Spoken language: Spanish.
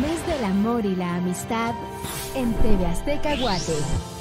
Mes del amor y la amistad en TV Azteca Guate.